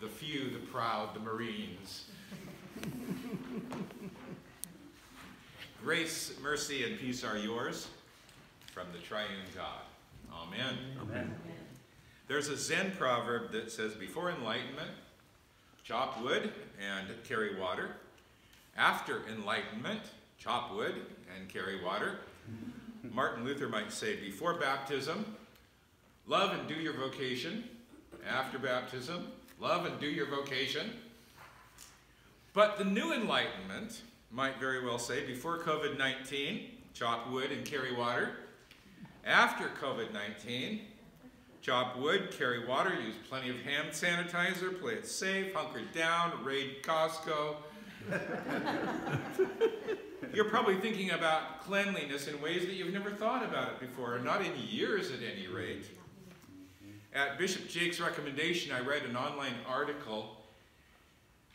the few, the proud, the Marines. Grace, mercy, and peace are yours from the triune God. Amen. Amen. There's a Zen proverb that says, before enlightenment, chop wood and carry water. After enlightenment, chop wood and carry water. Martin Luther might say, before baptism, love and do your vocation. After baptism, love and do your vocation. But the new enlightenment might very well say, before COVID-19, chop wood and carry water. After COVID-19, chop wood, carry water, use plenty of hand sanitizer, play it safe, hunker down, raid Costco. You're probably thinking about cleanliness in ways that you've never thought about it before, not in years at any rate. At Bishop Jake's recommendation, I read an online article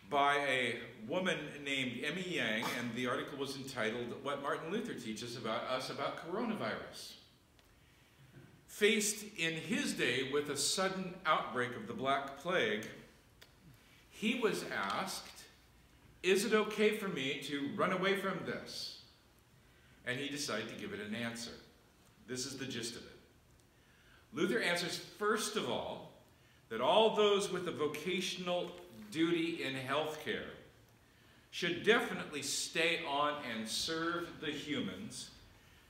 by a woman named Emmy Yang, and the article was entitled, What Martin Luther Teaches About Us About Coronavirus. Faced in his day with a sudden outbreak of the Black Plague, he was asked, Is it okay for me to run away from this? And he decided to give it an answer. This is the gist of it. Luther answers, first of all, that all those with a vocational duty in healthcare should definitely stay on and serve the humans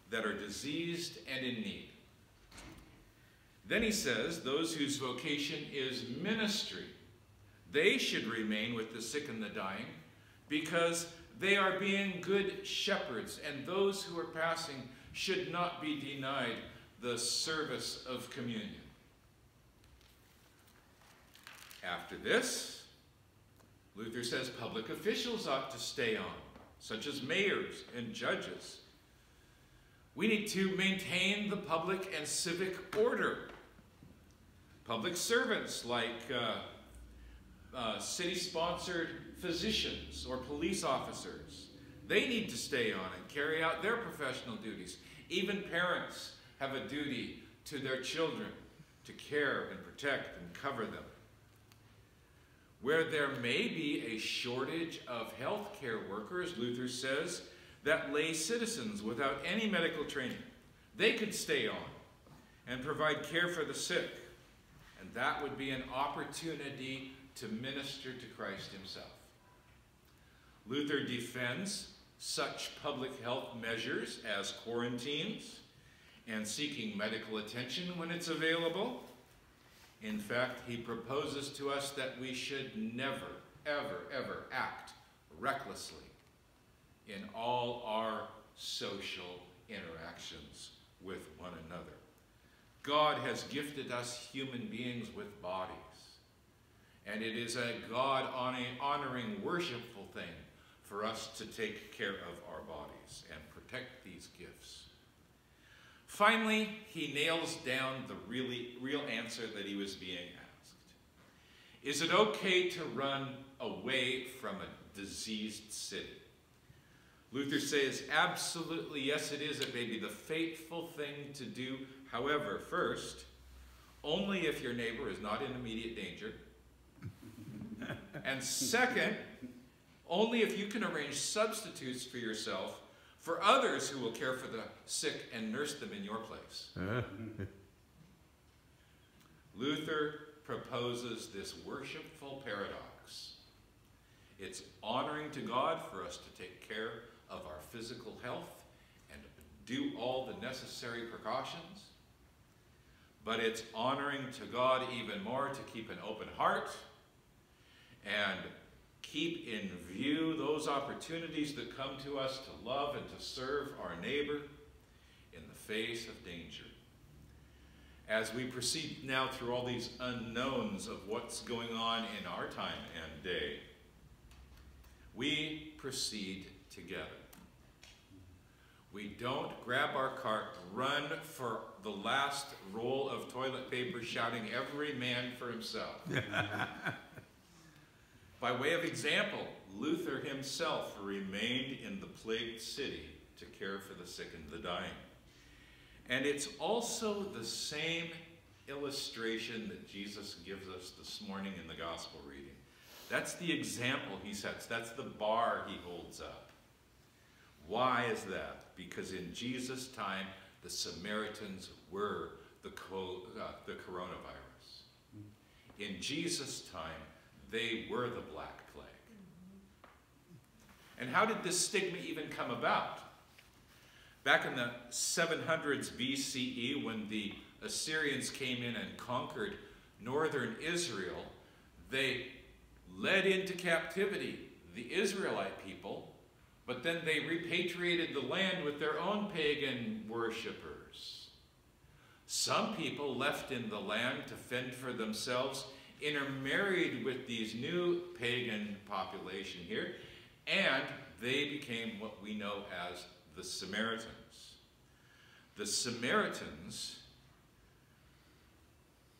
that are diseased and in need. Then he says those whose vocation is ministry, they should remain with the sick and the dying because they are being good shepherds and those who are passing should not be denied the service of communion. After this, Luther says public officials ought to stay on, such as mayors and judges. We need to maintain the public and civic order. Public servants like uh, uh, city-sponsored physicians or police officers, they need to stay on and carry out their professional duties. Even parents have a duty to their children to care and protect and cover them. Where there may be a shortage of healthcare workers, Luther says, that lay citizens without any medical training, they could stay on and provide care for the sick. And that would be an opportunity to minister to Christ himself. Luther defends such public health measures as quarantines and seeking medical attention when it's available, in fact, he proposes to us that we should never, ever, ever act recklessly in all our social interactions with one another. God has gifted us human beings with bodies. And it is a God honoring, worshipful thing for us to take care of our bodies and protect these gifts. Finally, he nails down the really real answer that he was being asked. Is it okay to run away from a diseased city? Luther says, absolutely yes it is. It may be the fateful thing to do. However, first, only if your neighbor is not in immediate danger. and second, only if you can arrange substitutes for yourself for others who will care for the sick and nurse them in your place. Luther proposes this worshipful paradox. It's honoring to God for us to take care of our physical health and do all the necessary precautions, but it's honoring to God even more to keep an open heart and keep in view those opportunities that come to us to love and to serve our neighbor in the face of danger. As we proceed now through all these unknowns of what's going on in our time and day, we proceed together. We don't grab our cart, run for the last roll of toilet paper, shouting, every man for himself. By way of example, Luther himself remained in the plagued city to care for the sick and the dying. And it's also the same illustration that Jesus gives us this morning in the gospel reading. That's the example he sets. That's the bar he holds up. Why is that? Because in Jesus' time, the Samaritans were the, uh, the coronavirus. In Jesus' time, they were the Black Plague. And how did this stigma even come about? Back in the 700s BCE, when the Assyrians came in and conquered northern Israel, they led into captivity the Israelite people, but then they repatriated the land with their own pagan worshippers. Some people left in the land to fend for themselves, intermarried with these new pagan population here, and they became what we know as the Samaritans. The Samaritans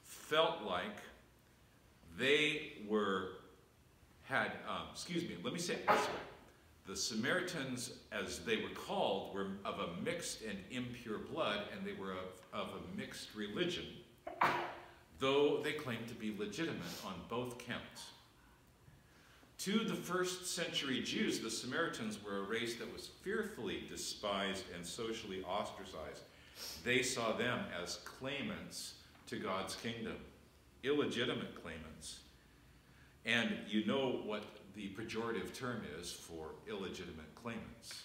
felt like they were, had, um, excuse me, let me say it this way. The Samaritans, as they were called, were of a mixed and impure blood, and they were of, of a mixed religion, though they claimed to be legitimate on both counts. To the first century Jews, the Samaritans were a race that was fearfully despised and socially ostracized. They saw them as claimants to God's kingdom, illegitimate claimants. And you know what the pejorative term is for illegitimate claimants.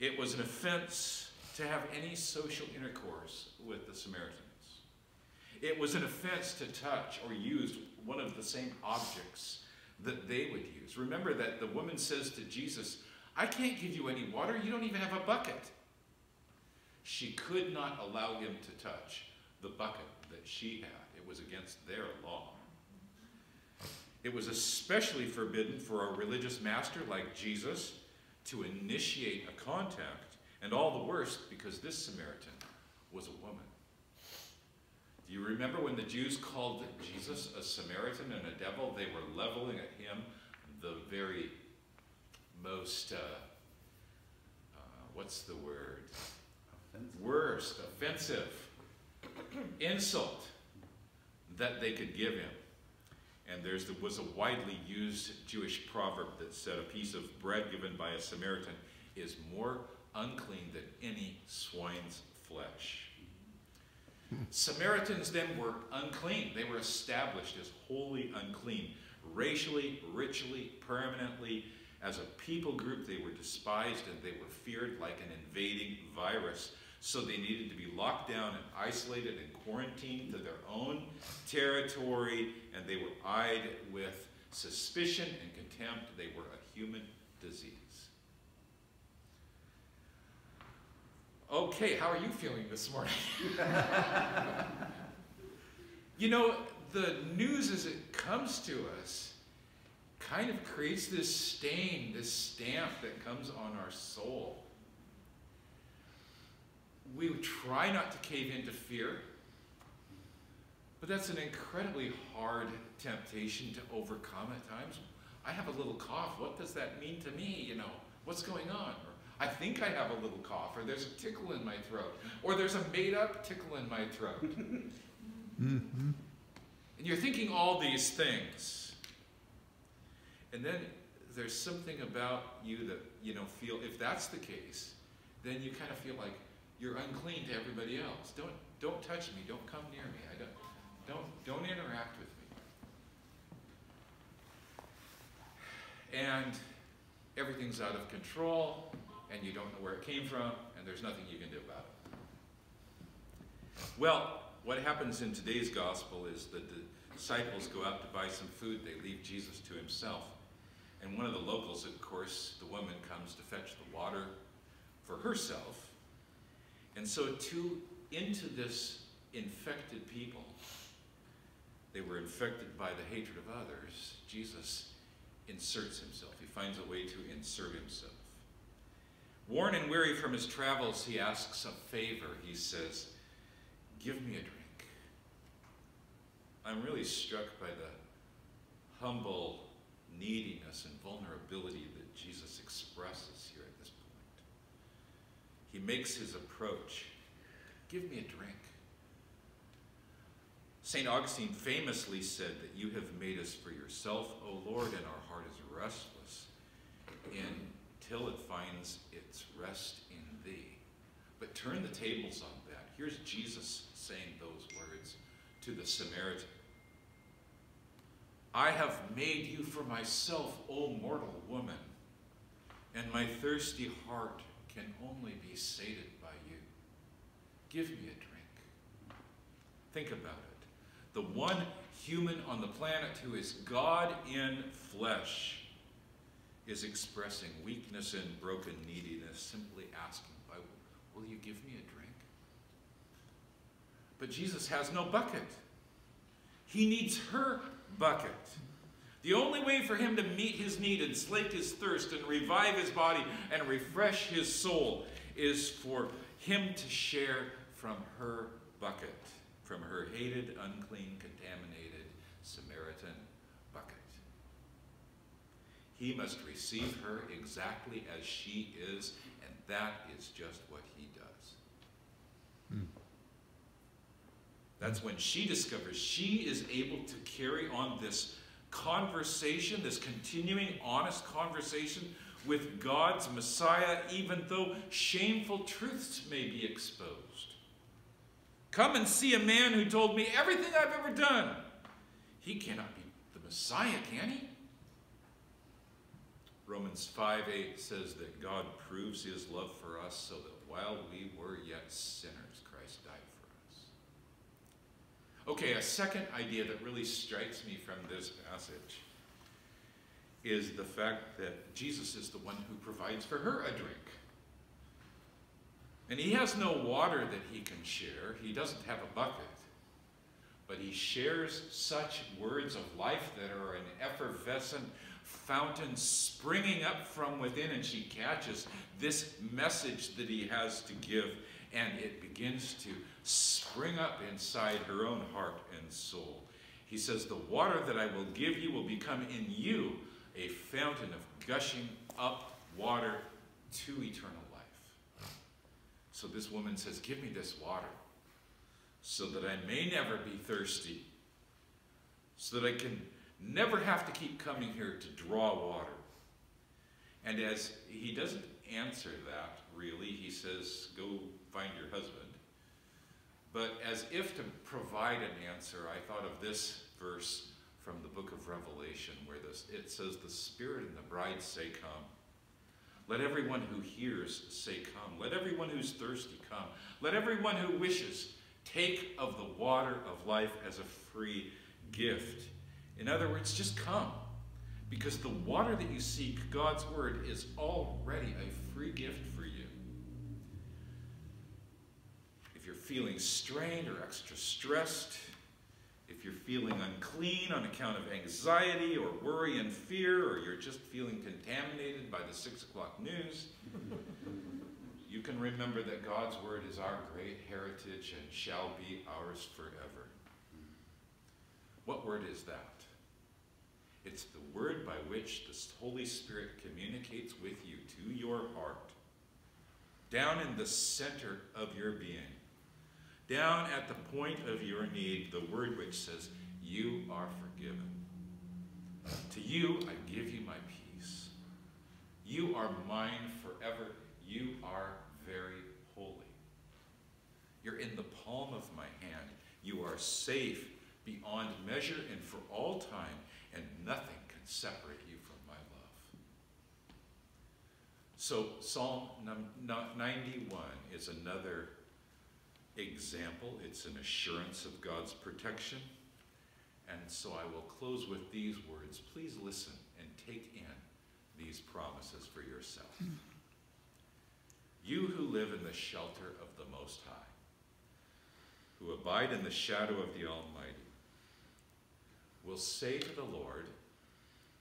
It was an offense to have any social intercourse with the Samaritans. It was an offense to touch or use one of the same objects that they would use. Remember that the woman says to Jesus, I can't give you any water. You don't even have a bucket. She could not allow him to touch the bucket that she had. It was against their law. It was especially forbidden for a religious master like Jesus to initiate a contact, and all the worse because this Samaritan was a woman. Remember when the Jews called Jesus a Samaritan and a devil? They were leveling at him the very most, uh, uh, what's the word? Offensive. Worst, offensive insult that they could give him. And there was a widely used Jewish proverb that said a piece of bread given by a Samaritan is more unclean than any swine's flesh. Samaritans then were unclean. They were established as wholly unclean. Racially, ritually, permanently, as a people group, they were despised and they were feared like an invading virus. So they needed to be locked down and isolated and quarantined to their own territory, and they were eyed with suspicion and contempt. They were a human disease. Okay, how are you feeling this morning? you know, the news as it comes to us kind of creates this stain, this stamp that comes on our soul. We try not to cave into fear, but that's an incredibly hard temptation to overcome at times. I have a little cough. What does that mean to me? You know, what's going on? I think I have a little cough, or there's a tickle in my throat, or there's a made up tickle in my throat. mm-hmm. And you're thinking all these things. And then there's something about you that, you know, feel, if that's the case, then you kind of feel like you're unclean to everybody else. Don't, don't touch me. Don't come near me. I don't, don't, don't interact with me. And everything's out of control and you don't know where it came from, and there's nothing you can do about it. Well, what happens in today's gospel is that the disciples go out to buy some food. They leave Jesus to himself. And one of the locals, of course, the woman comes to fetch the water for herself. And so to, into this infected people, they were infected by the hatred of others, Jesus inserts himself. He finds a way to insert himself. Worn and weary from his travels, he asks a favor. He says, Give me a drink. I'm really struck by the humble neediness and vulnerability that Jesus expresses here at this point. He makes his approach Give me a drink. St. Augustine famously said that you have made us for yourself, O Lord, and our heart is restless until it finds its rest in thee. But turn the tables on that. Here's Jesus saying those words to the Samaritan. I have made you for myself, O mortal woman, and my thirsty heart can only be sated by you. Give me a drink. Think about it the one human on the planet who is God in flesh, is expressing weakness and broken neediness, simply asking, Will you give me a drink? But Jesus has no bucket. He needs her bucket. The only way for him to meet his need and slake his thirst and revive his body and refresh his soul is for him to share from her bucket from her hated, unclean, contaminated Samaritan bucket. He must receive her exactly as she is, and that is just what he does. Hmm. That's when she discovers she is able to carry on this conversation, this continuing honest conversation with God's Messiah, even though shameful truths may be exposed. Come and see a man who told me everything I've ever done. He cannot be the Messiah, can he? Romans 5 8 says that God proves his love for us so that while we were yet sinners, Christ died for us. Okay, a second idea that really strikes me from this passage is the fact that Jesus is the one who provides for her a drink. And he has no water that he can share. He doesn't have a bucket. But he shares such words of life that are an effervescent fountain springing up from within, and she catches this message that he has to give, and it begins to spring up inside her own heart and soul. He says, The water that I will give you will become in you a fountain of gushing up water to eternal life. so this woman says, Give me this water so that I may never be thirsty, so that I can never have to keep coming here to draw water. And as he doesn't answer that, really, he says, Go find your husband. But as if to provide an answer, I thought of this verse from the book of Revelation where this, it says, The Spirit and the bride say, Come. Let everyone who hears say, Come. Let everyone who's thirsty come. Let everyone who wishes take of the water of life as a free gift. In other words, just come. Because the water that you seek, God's word, is already a free gift for you. If you're feeling strained or extra stressed, if you're feeling unclean on account of anxiety or worry and fear, or you're just feeling contaminated by the six o'clock news, you can remember that God's word is our great heritage and shall be ours forever. What word is that? It's the word by which the Holy Spirit communicates with you to your heart, down in the center of your being down at the point of your need, the word which says, You are forgiven. To you I give you my peace. You are mine forever. You are very holy. You're in the palm of my hand. You are safe beyond measure and for all time, and nothing can separate you from my love. So, Psalm 91 is another example. It's an assurance of God's protection. And so I will close with these words. Please listen and take in these promises for yourself. You who live in the shelter of the Most High, who abide in the shadow of the Almighty, will say to the Lord,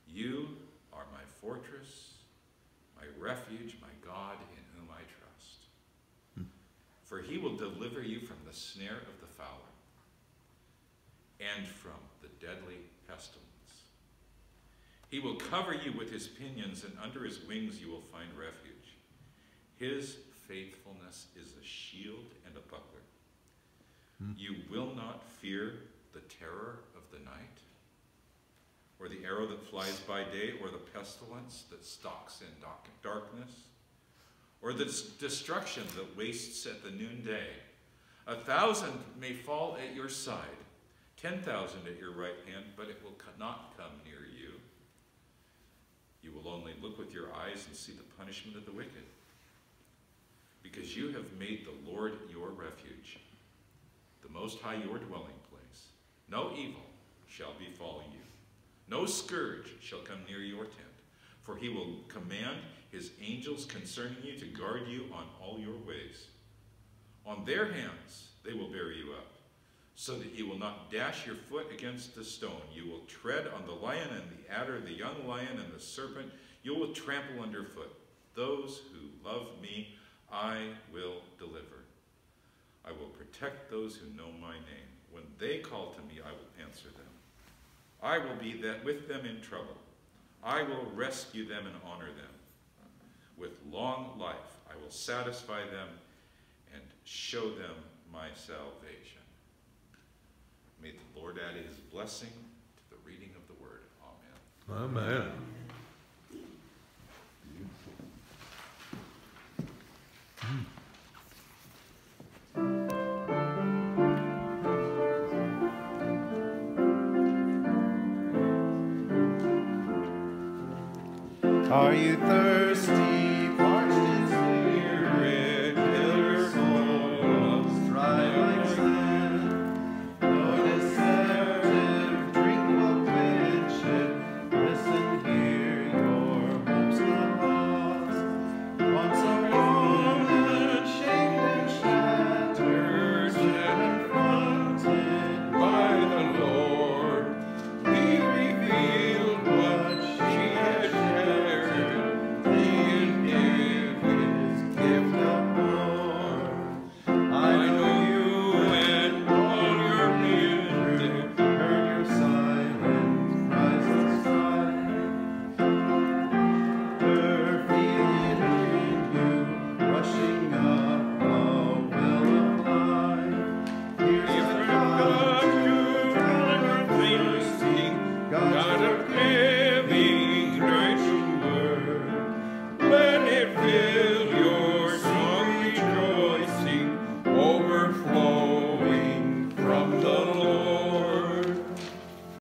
You are my fortress, my refuge, my God in whom I trust. for he will deliver you from the snare of the fowler and from the deadly pestilence. He will cover you with his pinions, and under his wings you will find refuge. His faithfulness is a shield and a buckler. Hmm. You will not fear the terror of the night? Or the arrow that flies by day, or the pestilence that stalks in darkness? Or the destruction that wastes at the noonday? A thousand may fall at your side, ten thousand at your right hand, but it will not come near you. You will only look with your eyes and see the punishment of the wicked. Because you have made the Lord your refuge, the Most High your dwelling place. No evil shall befall you. No scourge shall come near your tent, for he will command his angels concerning you to guard you on all your ways. On their hands they will bear you up, so that you will not dash your foot against a stone. You will tread on the lion and the adder, the young lion and the serpent. You will trample underfoot. Those who love me I will deliver. I will protect those who know my name. When they call to me, I will answer them. I will be that with them in trouble. I will rescue them and honor them. With long life, I will satisfy them and show them my salvation. May the Lord add his blessing to the reading of the word. Amen. Amen. Are you thirsty?